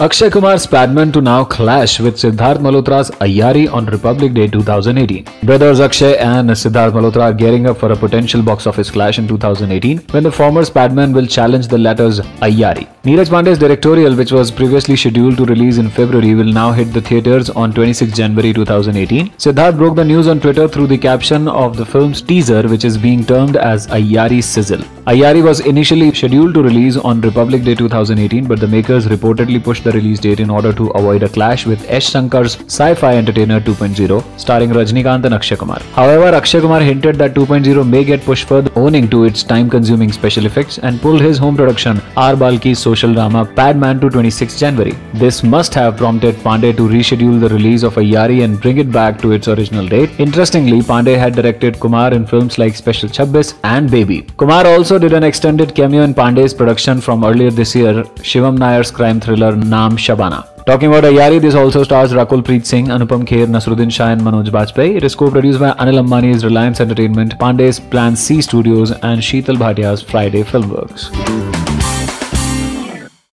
Akshay Kumar's Padman to now clash with Sidharth Malhotra's Aiyaary on Republic Day 2018. Brothers Akshay and Sidharth Malhotra are gearing up for a potential box office clash in 2018 when the former's Padman will challenge the latter's Aiyaary. Neeraj Pandey's directorial, which was previously scheduled to release in February, will now hit the theaters on 26 January 2018. Sidharth broke the news on Twitter through the caption of the film's teaser, which is being termed as Aiyaary Sizzle. Aiyaary was initially scheduled to release on Republic Day 2018, but the makers reportedly pushed the release date in order to avoid a clash with Yash Shankar's Sci-Fi Entertainer 2.0, starring Rajnikant and Akshay Kumar. However, Akshay Kumar hinted that 2.0 may get pushed further, owing to its time-consuming special effects, and pulled his home production R. Balki's social drama Padman to 26 January. This must have prompted Pandey to reschedule the release of Aiyaary and bring it back to its original date. Interestingly, Pandey had directed Kumar in films like Special Chabbis and Baby. Kumar also did an extended cameo in Pandey's production from earlier this year, Shivam Nair's crime thriller Naam Shabana. Talking about Aiyaary, this also stars Rakul Preet Singh, Anupam Kher, Naseeruddin Shah and Manoj Bajpayee. It is co-produced by Anil Ambani's Reliance Entertainment, Pandey's Plan C Studios and Sheetal Bhatia's Friday Filmworks.